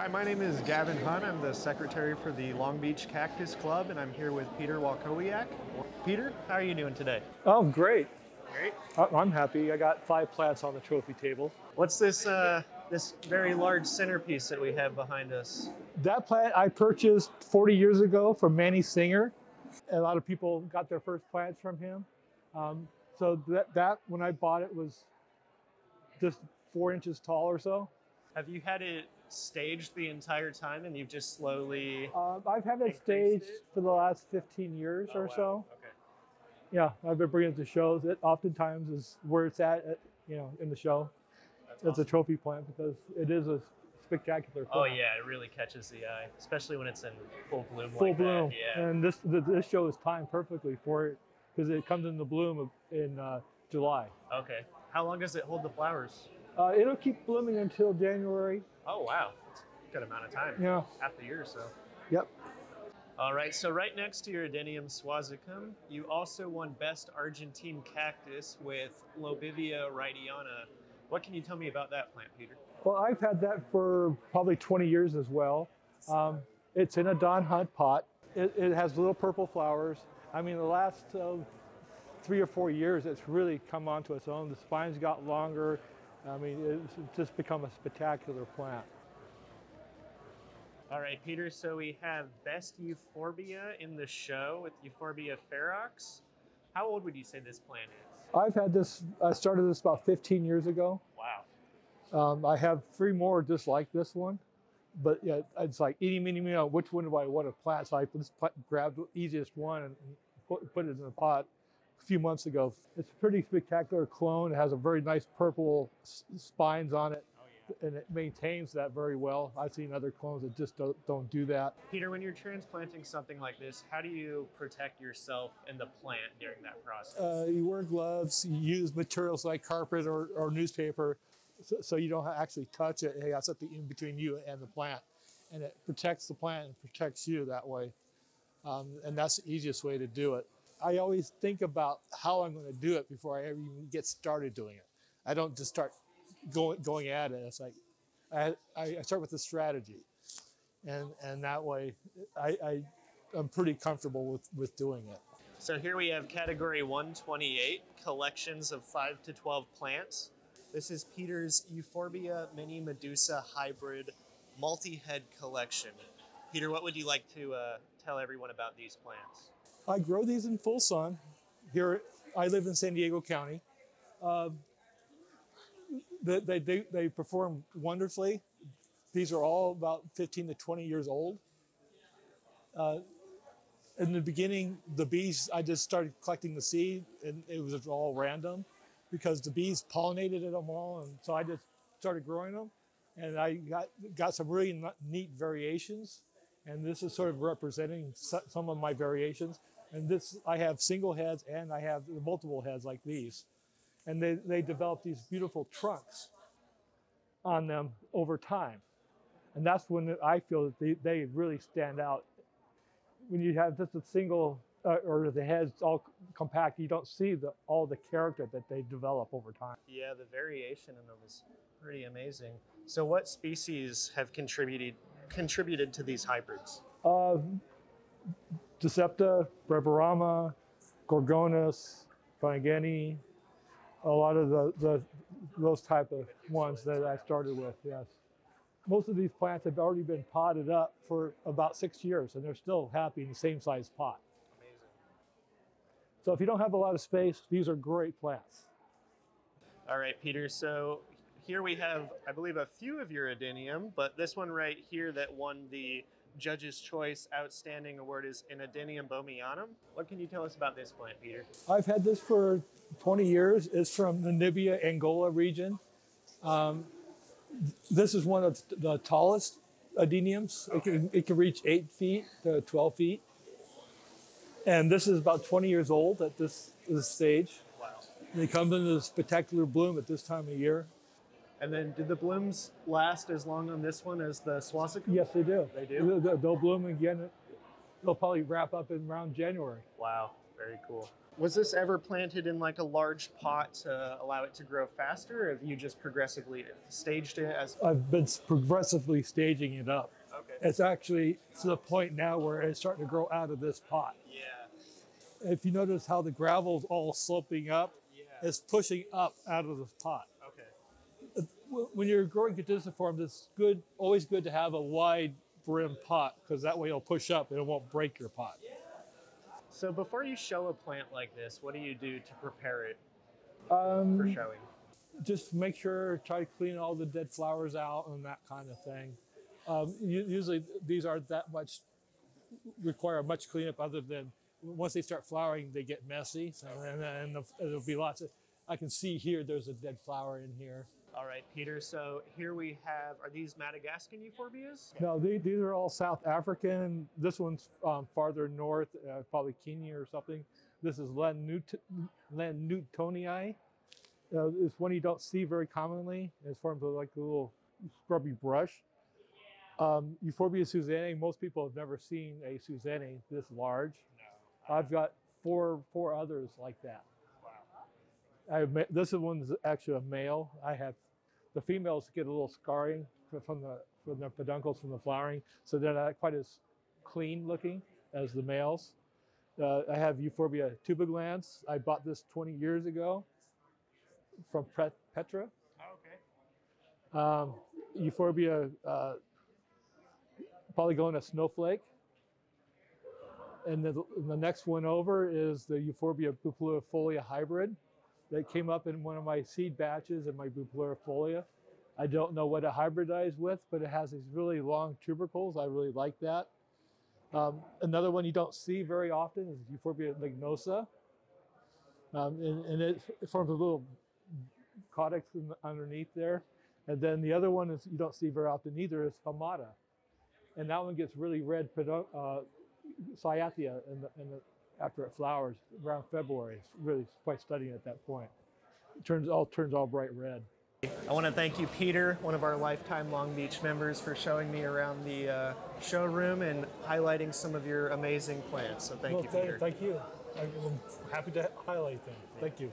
Hi, my name is Gavin Hunn. I'm the secretary for the Long Beach Cactus Club, and I'm here with Peter Walkowiak. Peter, how are you doing today? Oh, great. Great. I'm happy. I got five plants on the trophy table. What's this uh, this very large centerpiece that we have behind us? That plant I purchased 40 years ago from Manny Singer. A lot of people got their first plants from him. Um, so that, that, when I bought it, was just four inches tall or so. Have you had it staged the entire time, and you've just slowly? Um, I've had it staged it? for the last 15 years Oh, or wow. so. Okay. Yeah, I've been bringing it to shows. It oftentimes is where it's at, at you know, in the show. That's It's a trophy plant because it is a spectacular plant. Oh yeah, it really catches the eye, especially when it's in full bloom. full like bloom. That. Yeah. And this th- this show is timed perfectly for it because it comes into bloom of- in uh, July. Okay. How long does it hold the flowers? Uh, it'll keep blooming until January. Oh wow, it's a good amount of time. Yeah. Half the year or so. Yep. All right, so right next to your Adenium swazicum, you also won Best Argentine Cactus with Lobivia wrightiana. What can you tell me about that plant, Peter? Well, I've had that for probably 20 years as well. Um, it's in a Don Hunt pot. It, it has little purple flowers. I mean, the last uh, three or four years, it's really come onto its own. The spines got longer. I mean, it's just become a spectacular plant. All right, Peter, so we have Best Euphorbia in the show with Euphorbia ferox. How old would you say this plant is? I've had this, I started this about 15 years ago. Wow. Um, I have three more just like this one, but yeah, it's like eeny, meeny, meeny, which one do I want to plant? So I just grabbed the easiest one and put, put it in the pot a few months ago. It's a pretty spectacular clone. It has a very nice purple s- spines on it, Oh yeah. and it maintains that very well. I've seen other clones that just don't, don't do that. Peter, when you're transplanting something like this, how do you protect yourself and the plant during that process? Uh, you wear gloves, you use materials like carpet or, or newspaper so, so you don't actually touch it. It has something in between you and the plant. And it protects the plant and protects you that way. Um, and that's the easiest way to do it. I always think about how I'm going to do it before I ever even get started doing it. I don't just start going, going at it. It's like I, I start with the strategy. And, and that way I, I, I'm pretty comfortable with, with doing it. So here we have category 128, collections of 5 to 12 plants. This is Peter's Euphorbia Mini Medusa Hybrid multi-head collection. Peter, what would you like to uh, tell everyone about these plants? I grow these in full sun. Here, I live in San Diego County. Uh, they, they, they, they perform wonderfully. These are all about 15 to 20 years old. Uh, in the beginning, the bees, I just started collecting the seed and it was all random because the bees pollinated them all. And so I just started growing them and I got, got some really neat variations. And this is sort of representing some of my variations. And this, I have single heads and I have multiple heads like these. And they, they develop these beautiful trunks on them over time. And that's when I feel that they, they really stand out. When you have just a single, uh, or the heads all compact, you don't see the, all the character that they develop over time. Yeah, the variation in them is pretty amazing. So what species have contributed contributed to these hybrids? Uh, Decepta, Brevirama, Gorgonis, Phygeni, a lot of the, the those type of ones that I started with, yes. Most of these plants have already been potted up for about six years and they're still happy in the same size pot. Amazing. So if you don't have a lot of space, these are great plants. All right, Peter. So here we have, I believe, a few of your adenium, but this one right here that won the Judge's Choice Outstanding Award is an Adenium boehmianum. What can you tell us about this plant, Peter? I've had this for 20 years. It's from the Namibia, Angola region. Um, this is one of the tallest adeniums. It, can, it can reach 8 feet to 12 feet. And this is about 20 years old at this, this stage. Wow. They come into spectacular bloom at this time of year. And then did the blooms last as long on this one as the swazicum? Yes, they do. They do? They'll, they'll bloom again. They'll probably wrap up in around January. Wow, very cool. Was this ever planted in like a large pot to allow it to grow faster, or have you just progressively staged it as? I've been progressively staging it up. Okay. It's actually to the point now where it's starting to grow out of this pot. Yeah. If you notice how the gravel's all sloping up, Yeah. it's pushing up out of the pot. When you're growing caudiciforms, it's good, always good to have a wide brim pot because that way it'll push up and it won't break your pot. So before you show a plant like this, what do you do to prepare it Um, for showing? just make sure try to clean all the dead flowers out and that kind of thing. Um, usually these aren't that much require much cleanup other than once they start flowering they get messy so, and the- there'll be lots of I can see here there's a dead flower in here. All right, Peter. So here we have. Are these Madagascan euphorbias? No, they, these are all South African. This one's um, farther north, uh, probably Kenya or something. This is Lanut- Lanuttonii. Uh, it's one you don't see very commonly. It's formed of like a little scrubby brush. Um, Euphorbia Susannae, most people have never seen a Susannae this large. I've got four four others like that. I ma- this one's actually a male. I have the females get a little scarring from the from their peduncles from the flowering, so they're not quite as clean looking as the males. Uh, I have Euphorbia tubiglans. I bought this 20 years ago from Petra. okay. Um, Euphorbia uh, polygona snowflake. And the, the next one over is the Euphorbia bupleurifolia hybrid that came up in one of my seed batches in my bupleurifolia. I don't know what it hybridized with, but it has these really long tubercles. I really like that. Um, another one you don't see very often is Euphorbia lignosa. Um, and, and it, forms a little caudex in, underneath there. And then the other one is you don't see very often either is hamata. And that one gets really red uh, in the, in the, after it flowers around February. It's really quite stunning at that point. It turns all turns all bright red. I want to thank you, Peter, one of our lifetime Long Beach members, for showing me around the uh, showroom and highlighting some of your amazing plants. So thank Well, you, Peter. thank you. I'm happy to highlight them. Thank you.